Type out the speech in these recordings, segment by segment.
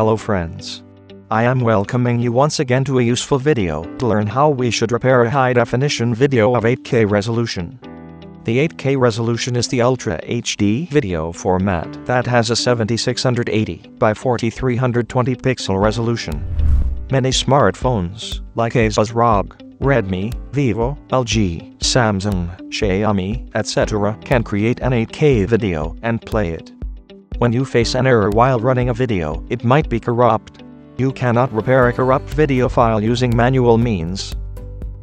Hello friends. I am welcoming you once again to a useful video to learn how we should repair a high definition video of 8K resolution. The 8K resolution is the Ultra HD video format that has a 7680 by 4320 pixel resolution. Many smartphones, like Asus ROG, Redmi, Vivo, LG, Samsung, Xiaomi, etc., can create an 8K video and play it. When you face an error while running a video, it might be corrupt. You cannot repair a corrupt video file using manual means.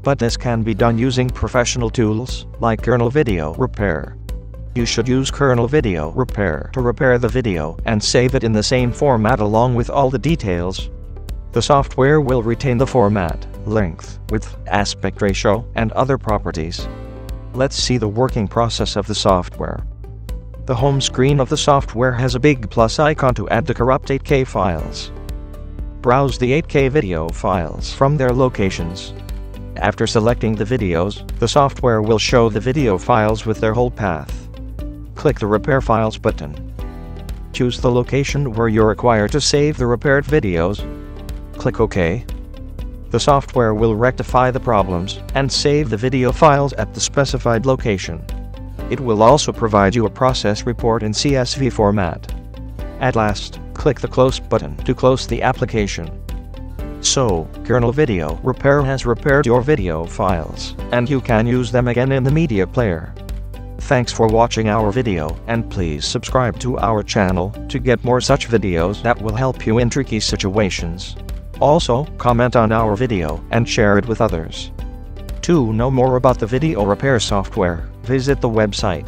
But this can be done using professional tools, like Kernel Video Repair. You should use Kernel Video Repair to repair the video and save it in the same format along with all the details. The software will retain the format, length, width, aspect ratio, and other properties. Let's see the working process of the software. The home screen of the software has a big plus icon to add the corrupt 8K files. Browse the 8K video files from their locations. After selecting the videos, the software will show the video files with their whole path. Click the Repair Files button. Choose the location where you're required to save the repaired videos. Click OK. The software will rectify the problems and save the video files at the specified location. It will also provide you a process report in CSV format. At last, click the Close button to close the application. So, Kernel Video Repair has repaired your video files, and you can use them again in the media player. Thanks for watching our video, and please subscribe to our channel to get more such videos that will help you in tricky situations. Also, comment on our video and share it with others. To know more about the video repair software, visit the website